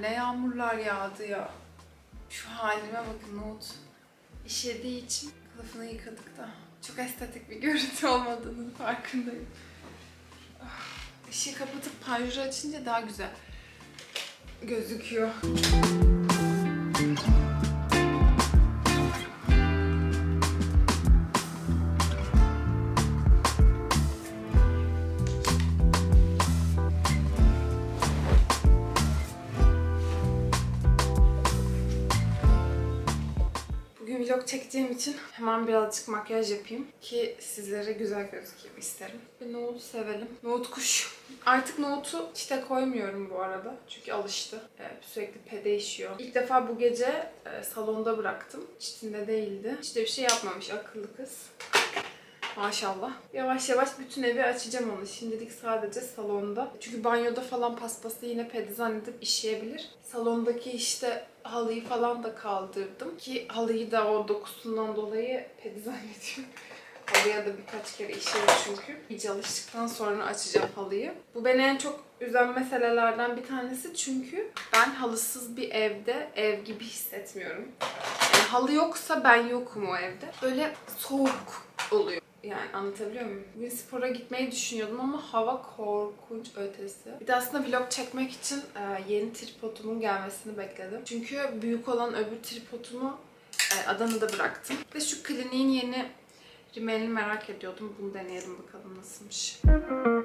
Ne yağmurlar yağdı ya. Şu halime bakın Nohut. İşediği için kılıfını yıkadık da. Çok estetik bir görüntü olmadığının farkındayım. Ah, Işığı kapatıp panjuru açınca daha güzel gözüküyor. Çekeceğim için hemen birazcık makyaj yapayım ki sizlere güzel gözükeyim isterim. Ve nohutu sevelim. Nohut kuş. Artık nohutu çite koymuyorum bu arada. Çünkü alıştı. Evet, sürekli pede işiyor. İlk defa bu gece e, salonda bıraktım. Çitinde değildi. İşte bir şey yapmamış akıllı kız. Maşallah. Yavaş yavaş bütün evi açacağım onu. Şimdilik sadece salonda. Çünkü banyoda falan paspası yine pedi zannedip işeyebilir. Salondaki işte halıyı falan da kaldırdım. Ki halıyı da o dokusundan dolayı pedi zannediyorum. Halıya da birkaç kere işedi çünkü. İyice alıştıktan sonra açacağım halıyı. Bu beni en çok üzen meselelerden bir tanesi çünkü ben halısız bir evde ev gibi hissetmiyorum. Yani halı yoksa ben yokum o evde. Böyle soğuk oluyor. Yani anlatabiliyor muyum? Bugün spora gitmeyi düşünüyordum ama hava korkunç ötesi. Bir de aslında vlog çekmek için e, yeni tripodumun gelmesini bekledim. Çünkü büyük olan öbür tripodumu e, Adana'da bıraktım. Ve şu kliniğin yeni rimelini merak ediyordum. Bunu deneyelim bakalım nasılmış. Anneciğim.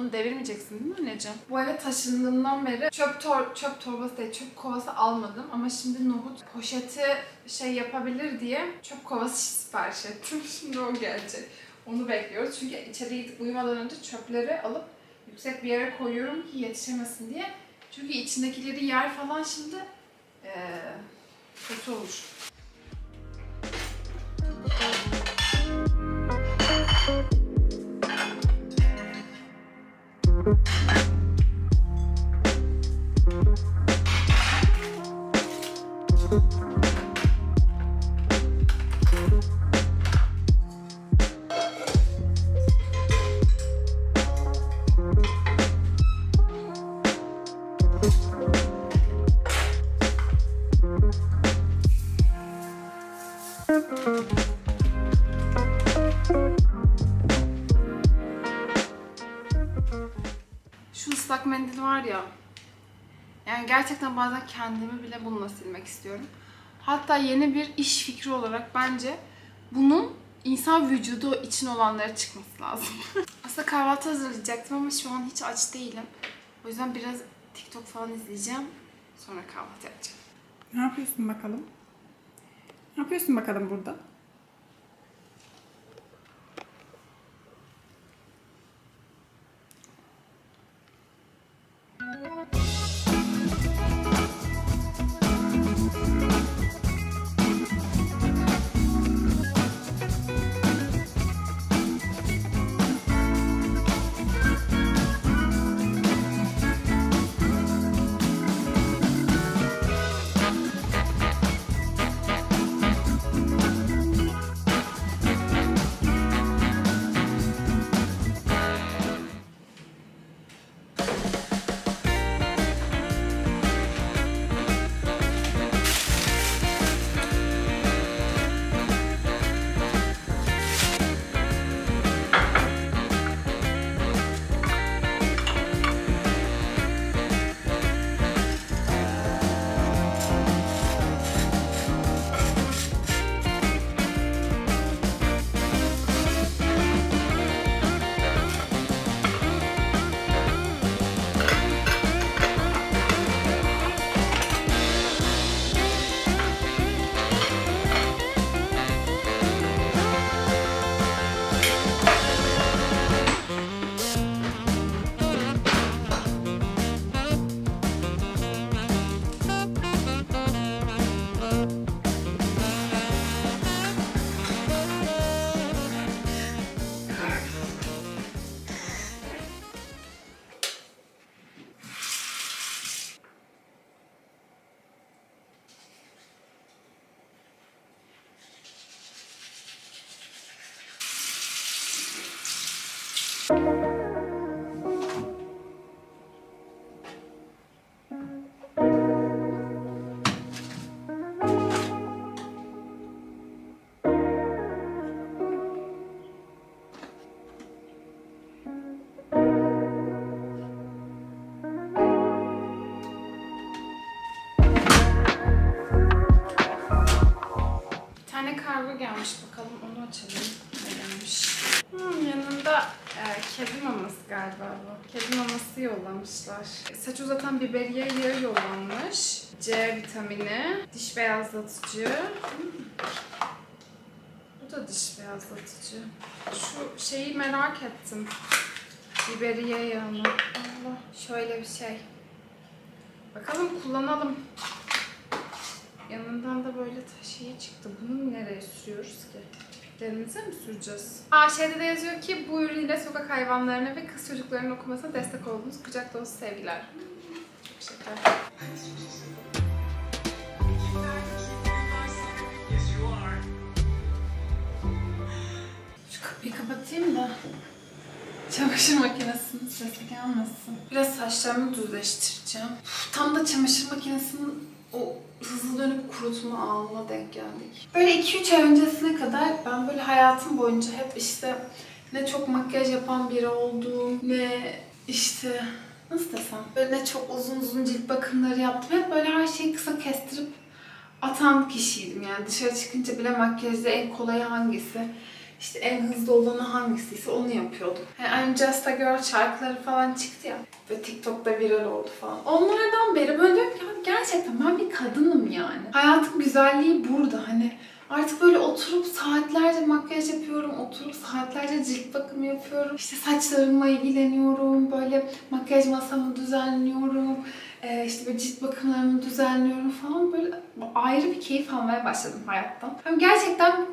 Onu devirmeyeceksin değil mi anneciğim? Bu eve taşındığımdan beri çöp, tor çöp torbası değil, çöp kovası almadım. Ama şimdi nohut poşeti şey yapabilir diye çöp kovası sipariş ettim. Şimdi o gelecek. Onu bekliyoruz. Çünkü içeri uyumadan önce çöpleri alıp yüksek bir yere koyuyorum ki yetişemesin diye. Çünkü içindekileri yer falan şimdi eee kötü olur. Şu ıslak mendil var ya. Yani gerçekten bazen kendimi bile bununla silmek istiyorum. Hatta yeni bir iş fikri olarak bence bunun insan vücudu için olanlara çıkması lazım. Aslında kahvaltı hazırlayacaktım ama şu an hiç aç değilim. O yüzden biraz TikTok falan izleyeceğim. Sonra kahvaltı yapacağım. Ne yapıyorsun bakalım? Ne yapıyorsun bakalım burada? Kargo gelmiş bakalım onu açalım. Ne gelmiş? Hmm, yanında e, kedi maması galiba bu. Kedi maması yollamışlar. Saç uzatan biberiye yağı yollanmış. C vitamini, diş beyazlatıcı. Hmm. Bu da diş beyazlatıcı. Şu şeyi merak ettim. Biberiye yağını. Allah. Şöyle bir şey. Bakalım kullanalım. Yanından da böyle ta- şeyi çıktı. Bunu nereye sürüyoruz ki? Derimize mi süreceğiz? Aa şeyde de yazıyor ki bu ürünle sokak hayvanlarına ve kız çocuklarının okumasına destek olduğunuz kucak dolusu sevgiler. Şeker. Şu kapıyı kapatayım da çamaşır makinesinin sesi gelmesin. Biraz saçlarımı düzleştireceğim. Uf, Tam da çamaşır makinesinin o hızlı dönüp kurutma anına denk geldik. Böyle 2-3 ay öncesine kadar ben böyle hayatım boyunca hep işte ne çok makyaj yapan biri oldum, ne işte nasıl desem böyle ne çok uzun uzun cilt bakımları yaptım. Hep böyle her şeyi kısa kestirip atan kişiydim yani dışarı çıkınca bile makyajda en kolayı hangisi, işte en hızlı olanı hangisiyse onu yapıyordum. Yani I'm Just a Girl şarkıları falan çıktı ya ve TikTok'ta viral oldu falan. Onlardan beri böyle diyorum ki "Abi gerçekten ben bir kadınım yani. Hayatın güzelliği burada hani Artık böyle oturup saatlerce makyaj yapıyorum, oturup saatlerce cilt bakımı yapıyorum. İşte saçlarımla ilgileniyorum, böyle makyaj masamı düzenliyorum, ee, işte böyle cilt bakımlarımı düzenliyorum falan. Böyle ayrı bir keyif almaya başladım hayattan. Hem gerçekten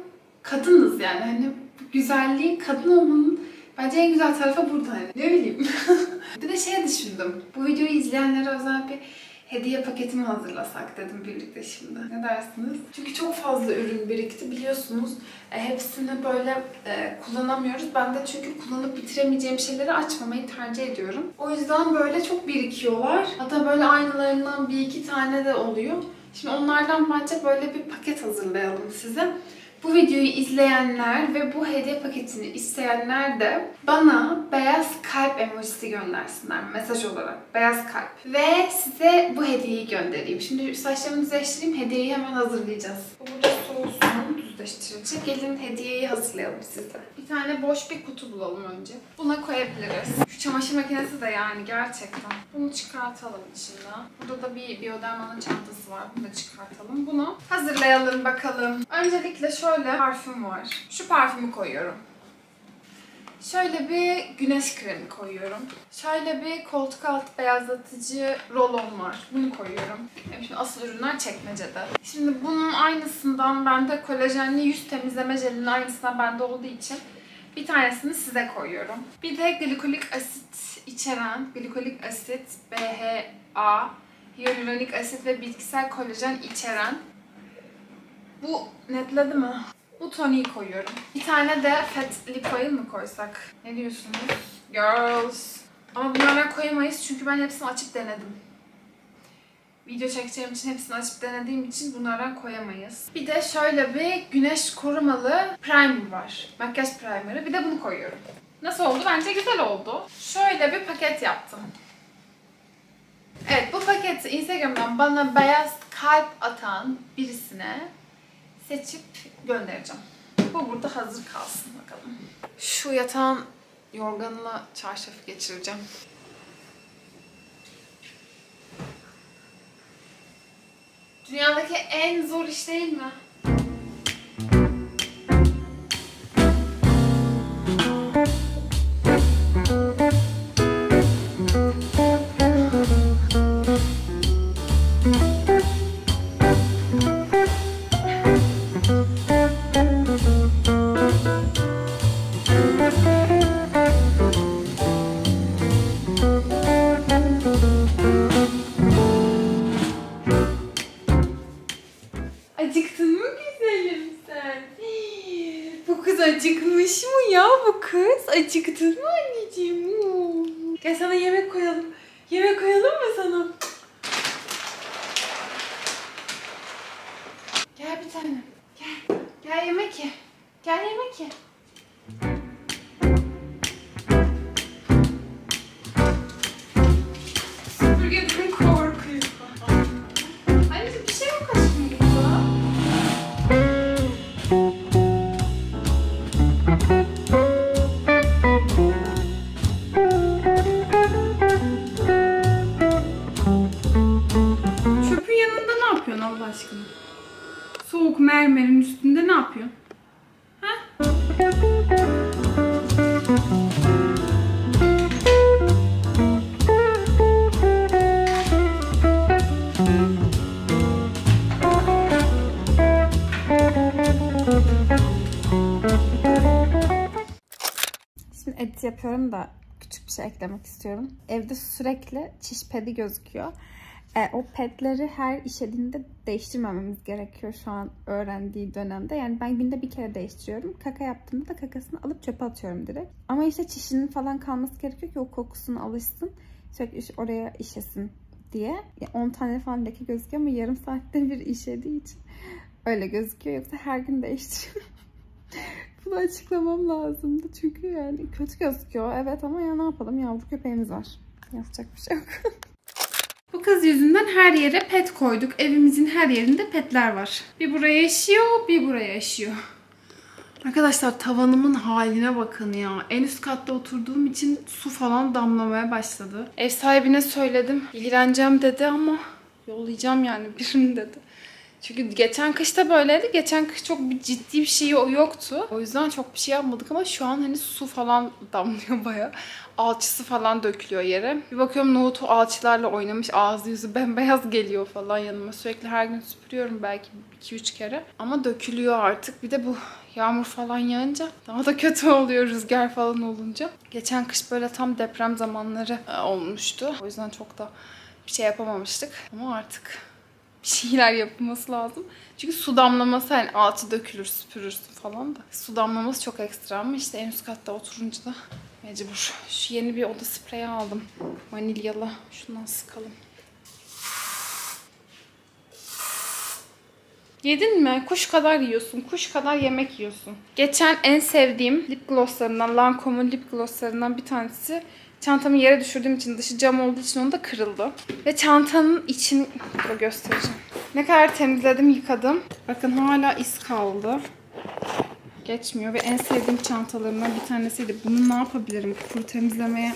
kadınız yani hani güzelliği kadın olmanın bence en güzel tarafı burada hani. Ne bileyim. bir de şey düşündüm. Bu videoyu izleyenlere özel bir hediye paketimi hazırlasak dedim birlikte şimdi. Ne dersiniz? Çünkü çok fazla ürün birikti biliyorsunuz. E, hepsini böyle e, kullanamıyoruz. Ben de çünkü kullanıp bitiremeyeceğim şeyleri açmamayı tercih ediyorum. O yüzden böyle çok birikiyorlar. Hatta böyle aynılarından bir iki tane de oluyor. Şimdi onlardan bence böyle bir paket hazırlayalım size. Bu videoyu izleyenler ve bu hediye paketini isteyenler de bana beyaz kalp emojisi göndersinler mesaj olarak. Beyaz kalp. Ve size bu hediyeyi göndereyim. Şimdi saçlarımı düzleştireyim. Hediyeyi hemen hazırlayacağız. Bu burada Düzleştirilecek. Gelin hediyeyi hazırlayalım size. Bir tane boş bir kutu bulalım önce. Buna koyabiliriz. Şu çamaşır makinesi de yani gerçekten. Bunu çıkartalım içinden. Burada da bir Bioderma'nın çantası var. Bunu da çıkartalım. Bunu hazırlayalım bakalım. Öncelikle şöyle parfüm var. Şu parfümü koyuyorum. Şöyle bir güneş kremi koyuyorum. Şöyle bir koltuk altı beyazlatıcı rolon var. Bunu koyuyorum. Şimdi asıl ürünler çekmecede. Şimdi bunun aynısından bende kolajenli yüz temizleme jelinin aynısından bende olduğu için bir tanesini size koyuyorum. Bir de glikolik asit içeren, glikolik asit, BHA, hyaluronik asit ve bitkisel kolajen içeren bu netledi mi? Bu toniği koyuyorum. Bir tane de fat lip oil mı koysak? Ne diyorsunuz? Girls. Ama bunlardan koyamayız çünkü ben hepsini açıp denedim. Video çekeceğim için hepsini açıp denediğim için bunlardan koyamayız. Bir de şöyle bir güneş korumalı primer var. Makyaj primerı. Bir de bunu koyuyorum. Nasıl oldu? Bence güzel oldu. Şöyle bir paket yaptım. Evet bu paketi Instagram'dan bana beyaz kalp atan birisine seçip göndereceğim. Bu burada hazır kalsın bakalım. Şu yatağın yorganına çarşafı geçireceğim. Dünyadaki en zor iş değil mi? Acıktın mı güzelim sen? Bu kız acıkmış mı ya bu kız? Acıktın mı anneciğim? Oo. Gel sana yemek koyalım. Yemek koyalım mı sana? Mermerin üstünde ne yapıyorsun? Şimdi edit yapıyorum da küçük bir şey eklemek istiyorum. Evde sürekli çiş pedi gözüküyor. E, o pedleri her işediğinde değiştirmememiz gerekiyor şu an öğrendiği dönemde. Yani ben günde bir kere değiştiriyorum. Kaka yaptığımda da kakasını alıp çöpe atıyorum direkt. Ama işte çişinin falan kalması gerekiyor ki o kokusuna alışsın. Sürekli iş- oraya işesin diye. Ya 10 tane falan leke gözüküyor ama yarım saatte bir işediği için öyle gözüküyor. Yoksa her gün değiştiriyorum. Bunu açıklamam lazımdı çünkü yani kötü gözüküyor evet ama ya ne yapalım yavru köpeğimiz var. Yapacak bir şey yok. Bu kız yüzünden her yere pet koyduk. Evimizin her yerinde petler var. Bir buraya yaşıyor, bir buraya yaşıyor. Arkadaşlar tavanımın haline bakın ya. En üst katta oturduğum için su falan damlamaya başladı. Ev sahibine söyledim. İlgileneceğim dedi ama yollayacağım yani birini dedi. Çünkü geçen kışta böyleydi. Geçen kış çok bir ciddi bir şey yoktu. O yüzden çok bir şey yapmadık ama şu an hani su falan damlıyor baya. Alçısı falan dökülüyor yere. Bir bakıyorum nohutu alçılarla oynamış. Ağzı yüzü bembeyaz geliyor falan yanıma. Sürekli her gün süpürüyorum belki 2-3 kere. Ama dökülüyor artık. Bir de bu yağmur falan yağınca daha da kötü oluyor rüzgar falan olunca. Geçen kış böyle tam deprem zamanları e, olmuştu. O yüzden çok da bir şey yapamamıştık. Ama artık bir şeyler yapılması lazım. Çünkü su damlaması hani alçı dökülür, süpürürsün falan da. Su damlaması çok ekstra ama işte en üst katta oturunca da mecbur. Şu yeni bir oda spreyi aldım. Vanilyalı. Şundan sıkalım. Yedin mi? Kuş kadar yiyorsun. Kuş kadar yemek yiyorsun. Geçen en sevdiğim lip glosslarından, Lancome'un lip glosslarından bir tanesi. Çantamı yere düşürdüğüm için dışı cam olduğu için onu da kırıldı. Ve çantanın Şöyle göstereceğim. Ne kadar temizledim, yıkadım. Bakın hala iz kaldı. Geçmiyor ve en sevdiğim çantalarımdan bir tanesiydi. Bunu ne yapabilirim? Kuru temizlemeye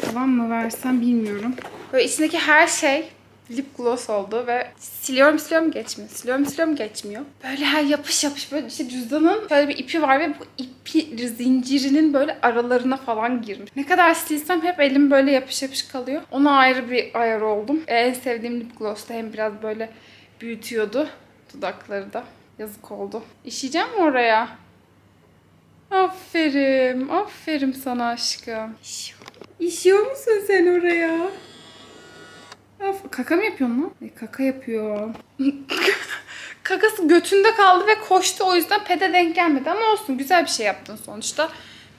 falan mı versem bilmiyorum. Böyle içindeki her şey lip gloss oldu ve siliyorum siliyorum geçmiyor. Siliyorum siliyorum geçmiyor. Böyle her yapış yapış böyle işte cüzdanın şöyle bir ipi var ve bu ipi zincirinin böyle aralarına falan girmiş. Ne kadar silsem hep elim böyle yapış yapış kalıyor. Ona ayrı bir ayar oldum. En sevdiğim lip gloss'ta hem biraz böyle büyütüyordu dudakları da. Yazık oldu. İşeyeceğim mi oraya? Aferin. Aferin sana aşkım. İşiyor. İşiyor musun sen oraya? Of, kaka mı yapıyorsun lan? E, kaka yapıyor. Kakası götünde kaldı ve koştu. O yüzden pede denk gelmedi. Ama olsun güzel bir şey yaptın sonuçta.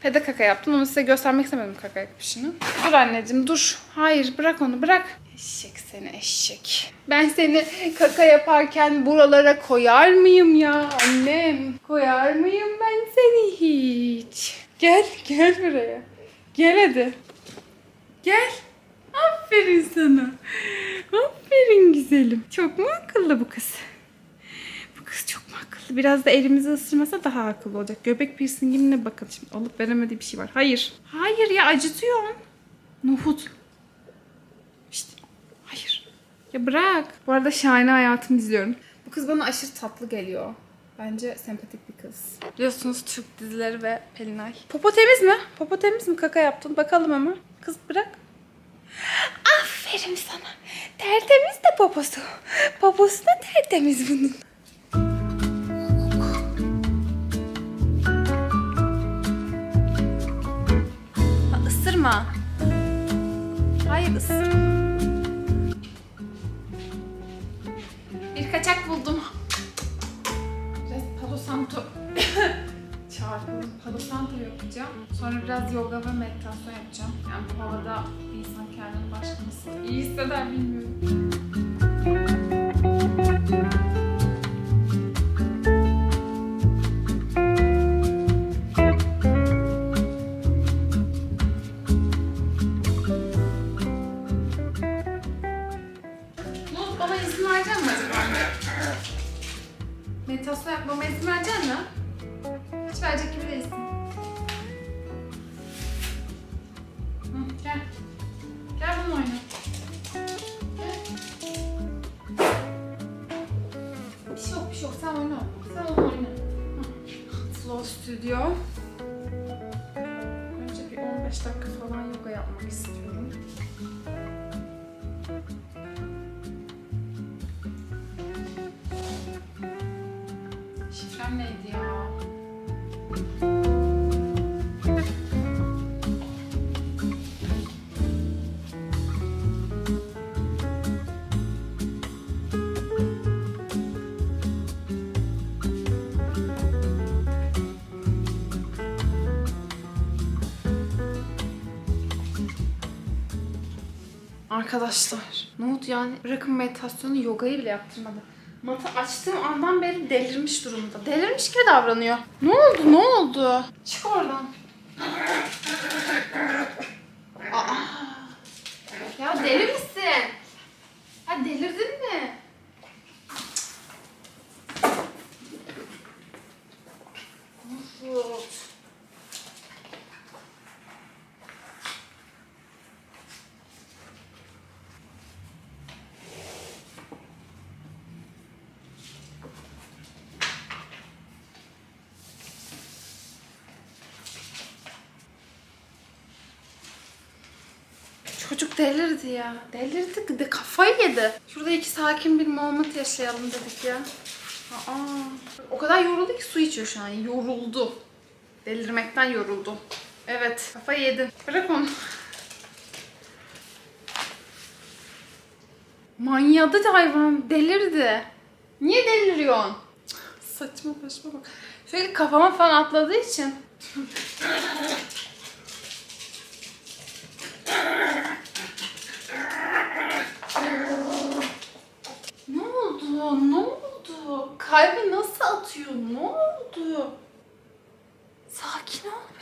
Pede kaka yaptın ama size göstermek istemedim kaka yapışını. Dur anneciğim dur. Hayır bırak onu bırak. Eşek seni eşek. Ben seni kaka yaparken buralara koyar mıyım ya annem? Koyar mıyım ben seni hiç? Gel gel buraya. Gel hadi. Gel. Aferin sana. Aferin güzelim. Çok mu akıllı bu kız? Kız çok mu akıllı? Biraz da elimizi ısırmasa daha akıllı olacak. Göbek piercingimle bakın şimdi. Alıp veremediği bir şey var. Hayır. Hayır ya acıtıyorsun. Nohut. İşte. Hayır. Ya bırak. Bu arada Şahane Hayatımı izliyorum. Bu kız bana aşırı tatlı geliyor. Bence sempatik bir kız. Biliyorsunuz Türk dizileri ve Pelinay. Popo temiz mi? Popo temiz mi? Kaka yaptın. Bakalım ama. Kız bırak. Aferin sana. Tertemiz de poposu. Poposu da tertemiz bunun. Isırma. Hayır ısırma. Bir kaçak buldum. Biraz palo santo. çarpıldım. Palo santo yapacağım. Sonra biraz yoga ve meditasyon yapacağım. Yani bu havada bir insan kendini başka nasıl iyi hisseder bilmiyorum. Falan yoga yapmak Arkadaşlar, Nohut yani bırakın meditasyonu yogayı bile yaptırmadı. Matı açtığım andan beri delirmiş durumda. Delirmiş gibi davranıyor. Ne oldu, ne oldu? Çık oradan. Aa. Ya deli misin? Ya delirdin mi? Nohut. Delirdi ya. Delirdi. De kafayı yedi. Şurada iki sakin bir moment yaşayalım dedik ya. Aa, o kadar yoruldu ki su içiyor şu an. Yoruldu. Delirmekten yoruldu. Evet. Kafayı yedi. Bırak onu. Manyadı hayvan. Delirdi. Niye deliriyorsun? Saçma saçma bak. Sürekli kafama falan atladığı için. Ne oldu? Ne oldu? Kalbi nasıl atıyor? Ne oldu? Sakin ol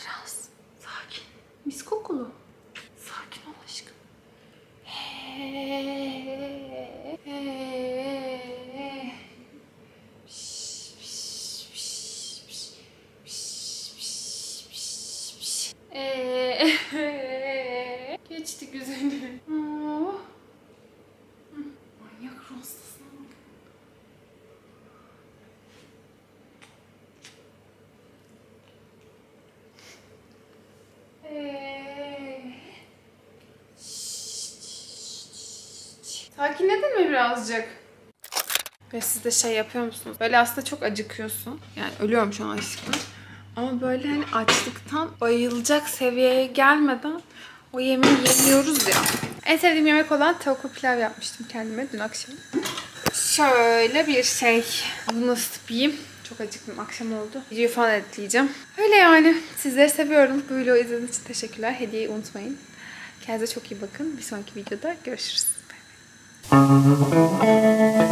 Birazcık? Ve siz de şey yapıyor musunuz? Böyle aslında çok acıkıyorsun. Yani ölüyorum şu an aşkım. Ama böyle hani açlıktan bayılacak seviyeye gelmeden o yemeği yemiyoruz ya. En sevdiğim yemek olan tavuklu pilav yapmıştım kendime dün akşam. Şöyle bir şey. Bunu ısıtıp yiyeyim. Çok acıktım. Akşam oldu. Videoyu falan editleyeceğim. Öyle yani. Sizleri seviyorum. Bu videoyu izlediğiniz için teşekkürler. Hediyeyi unutmayın. Kendinize çok iyi bakın. Bir sonraki videoda görüşürüz. Música